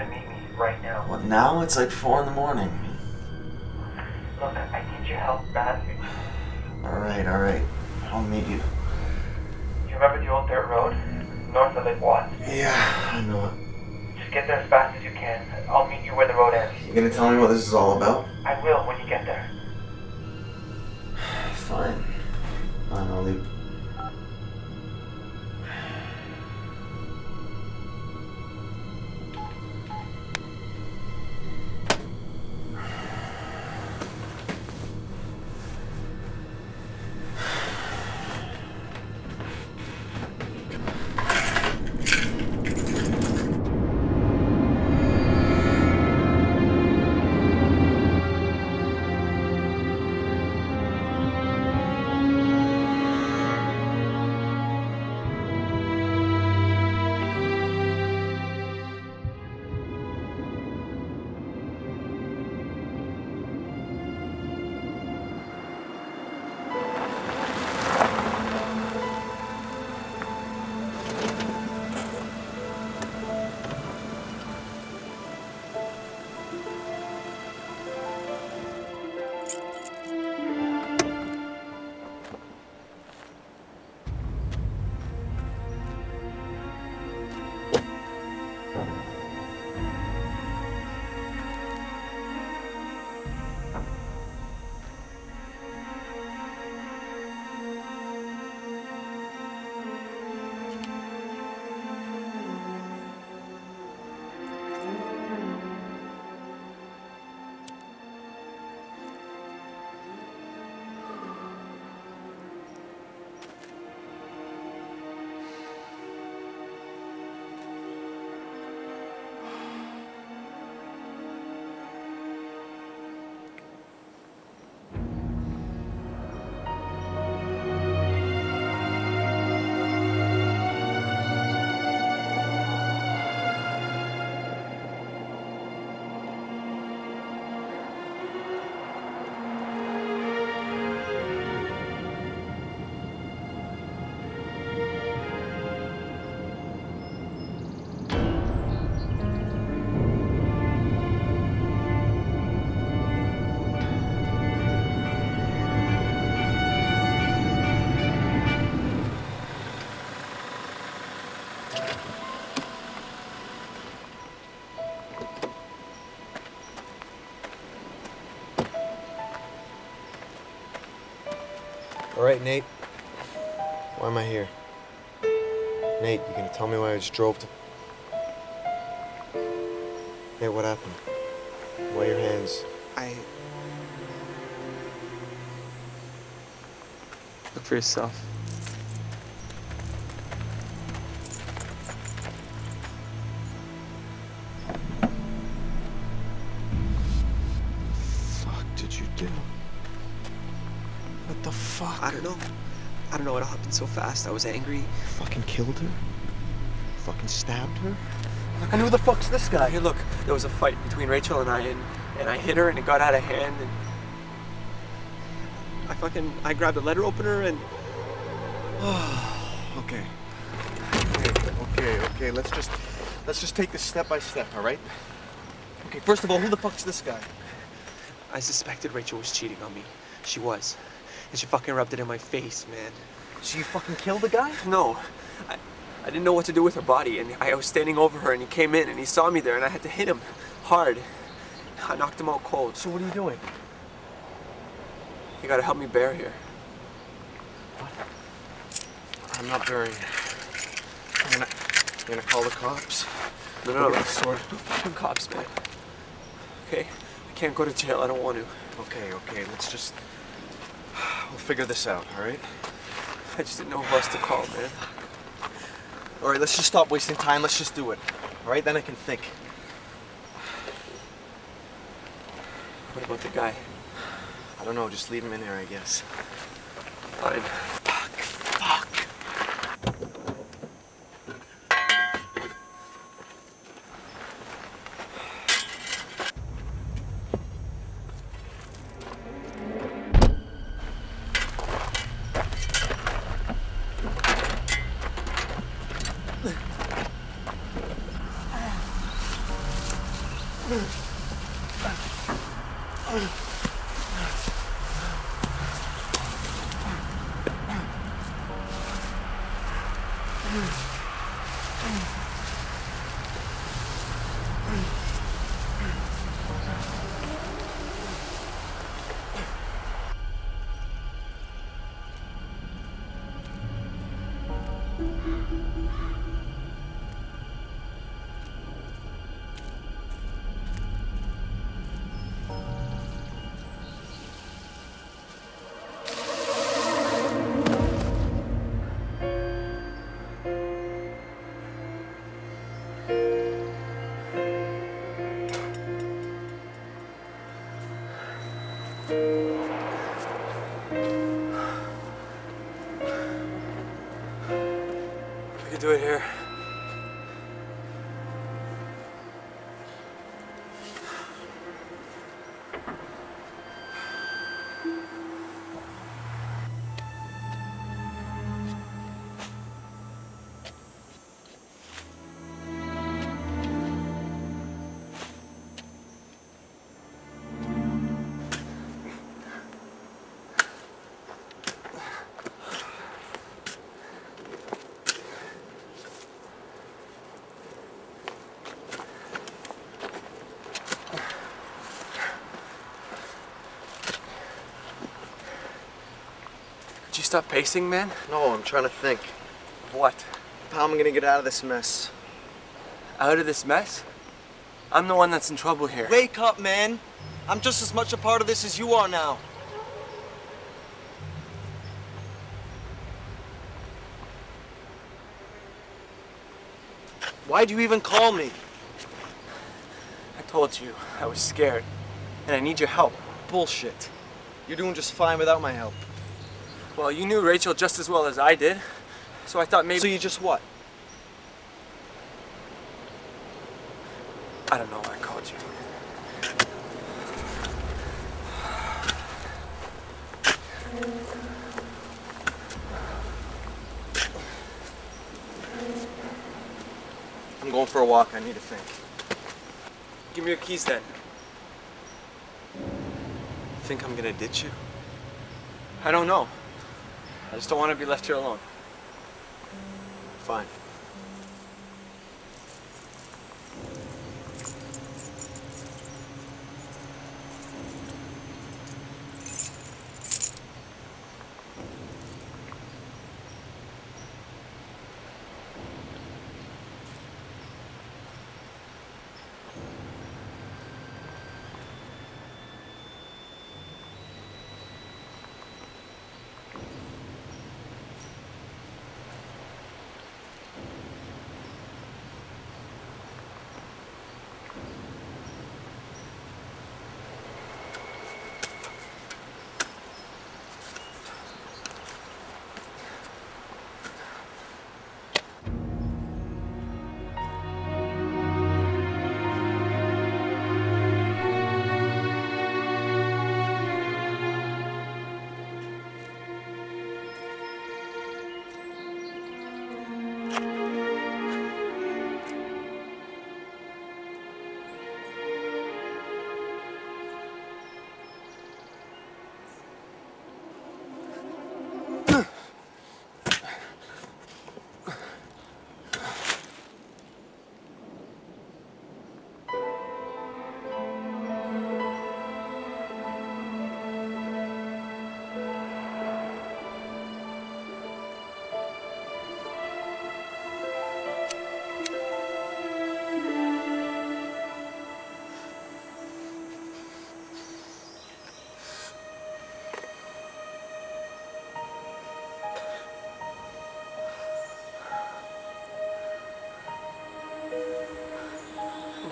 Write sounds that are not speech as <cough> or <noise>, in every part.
to meet me right now. What now? It's like four in the morning. Look, I need your help badly. Alright, alright. I'll meet you. You remember the old dirt road? North of Lake Watts? Yeah, I know it. Just get there as fast as you can. I'll meet you where the road ends. You gonna tell me what this is all about? I will when you get there. <sighs> Fine. Fine, I'll leave. Right, Nate. Why am I here? Nate, you gonna tell me why I just drove to... Nate, what happened? Why your hands? I. Look for yourself. fuck did you do? What the fuck? I don't know. I don't know what happened so fast. I was angry. Fucking killed her? Fucking stabbed her? And who the fuck's this guy? Hey, look, there was a fight between Rachel and I, and, and I hit her, and it got out of hand, and I fucking I grabbed a letter opener, and <sighs> Okay. Okay, okay, okay. Let's just let's just take this step by step, all right? Okay, first of all, who the fuck's this guy? I suspected Rachel was cheating on me. She was, and she fucking rubbed it in my face, man. So you fucking killed the guy? No, I, I didn't know what to do with her body, and I was standing over her, and he came in, and he saw me there, and I had to hit him hard. I knocked him out cold. So what are you doing? You gotta help me bear here. I'm not burying her. I'm gonna, I'm gonna call the cops. No, no, no. We'll get this sorted. Fucking cops, man. Okay? I can't go to jail. I don't want to. Okay, okay, let's just. We'll figure this out, all right? I just didn't know who else to call, man. All right, let's just stop wasting time. Let's just do it. All right, then I can think. What about the guy? I don't know, just leave him in here, I guess. Fine. Could do it here. Could you stop pacing, man? No, I'm trying to think. What? How am I gonna get out of this mess? Out of this mess? I'm the one that's in trouble here. Wake up, man. I'm just as much a part of this as you are now. Why'd you even call me? I told you I was scared, and I need your help. Bullshit. You're doing just fine without my help. Well, you knew Rachel just as well as I did, so I thought maybe. So you just what? I don't know why I called you. I'm going for a walk. I need to think. Give me your keys then. Think I'm gonna ditch you? I don't know. I just don't want to be left here alone. Fine.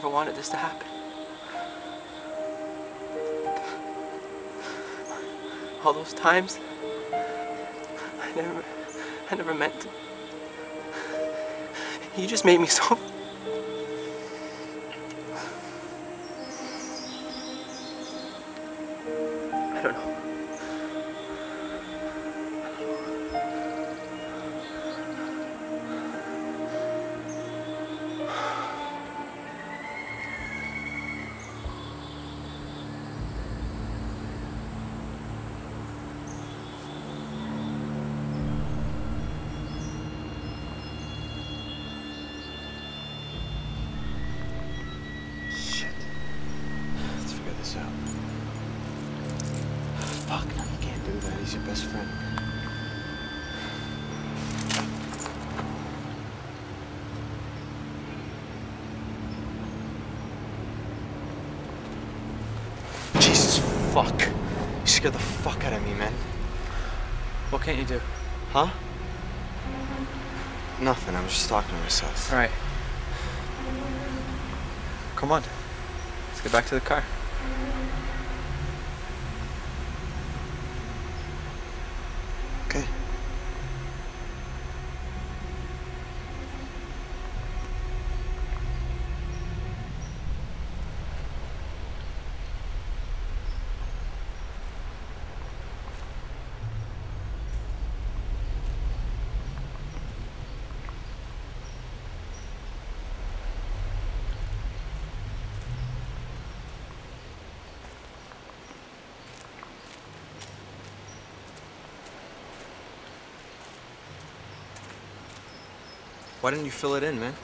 I never wanted this to happen. All those times, I never, I never meant to. You just made me so. Fuck. You scared the fuck out of me, man. What can't you do? Huh? Nothing. I was just talking to myself. All right. Come on. Let's get back to the car. Why didn't you fill it in, man?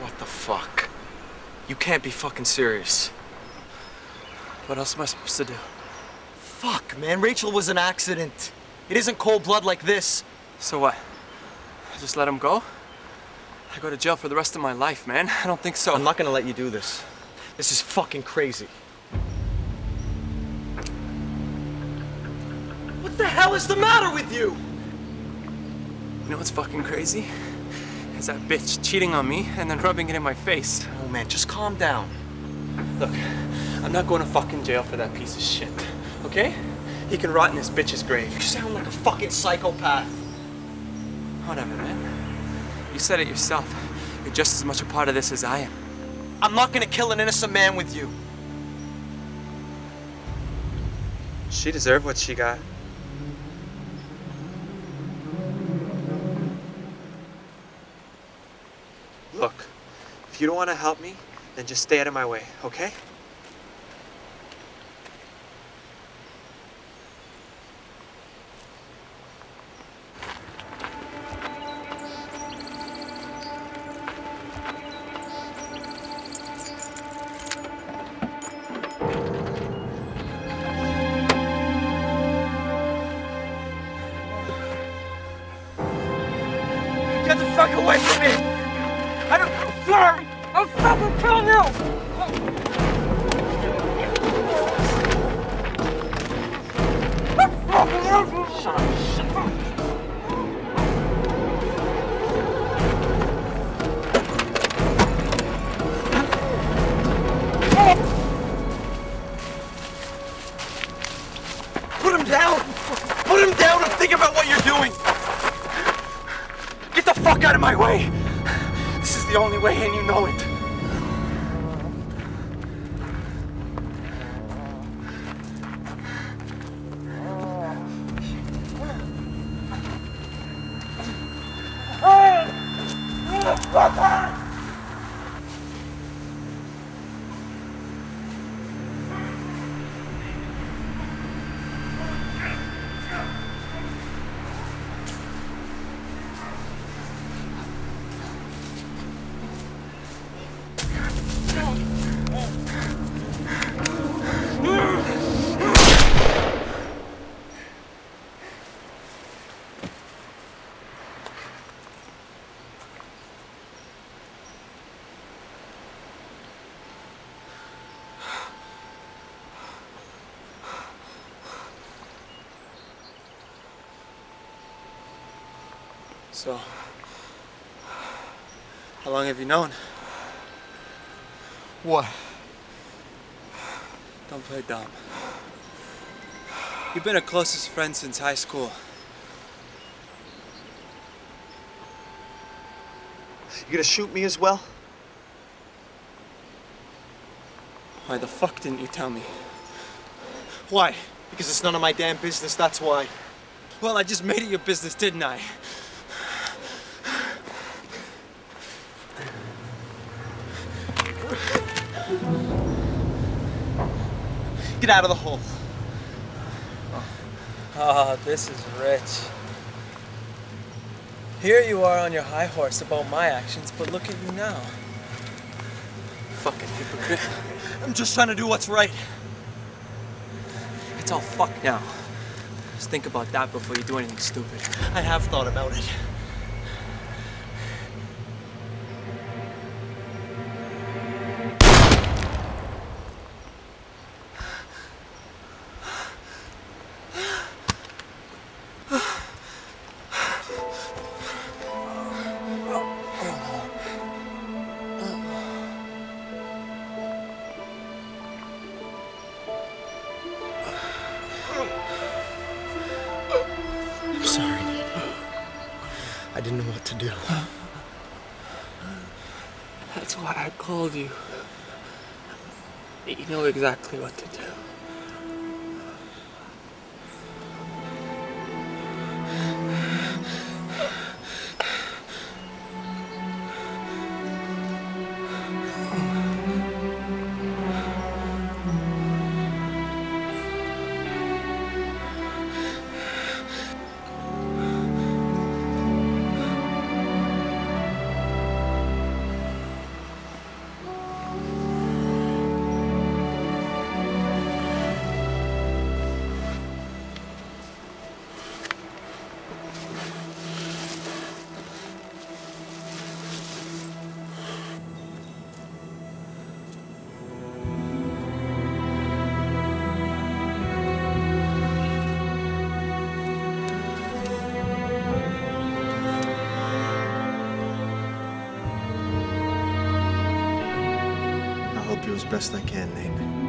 What the fuck? You can't be fucking serious. What else am I supposed to do? Fuck, man. Rachel was an accident. It isn't cold blood like this. So what? Just let him go? I go to jail for the rest of my life, man. I don't think so. I'm not gonna let you do this. This is fucking crazy. What the hell is the matter with you? You know what's fucking crazy? Is that bitch cheating on me and then rubbing it in my face. Oh man, just calm down. Look, I'm not going to fucking jail for that piece of shit. Okay? He can rot in his bitch's grave. You sound like a fucking psychopath. Whatever, man. You said it yourself. You're just as much a part of this as I am. I'm not gonna kill an innocent man with you. She deserved what she got. Look, if you don't want to help me, then just stay out of my way, okay? Put him down! Put him down and think about what you're doing! Get the fuck out of my way! This is the only way, and you know it. 放开 So, how long have you known? What? Don't play dumb. You've been our closest friend since high school. You gonna shoot me as well? Why the fuck didn't you tell me? Why? Because it's none of my damn business, that's why. Well, I just made it your business, didn't I? Get out of the hole. Oh, this is rich. Here you are on your high horse about my actions, but look at you now. Fucking hypocrite. I'm just trying to do what's right. It's all fucked now. Just think about that before you do anything stupid. I have thought about it. Called you. You know exactly what to do. as best I can, Nate.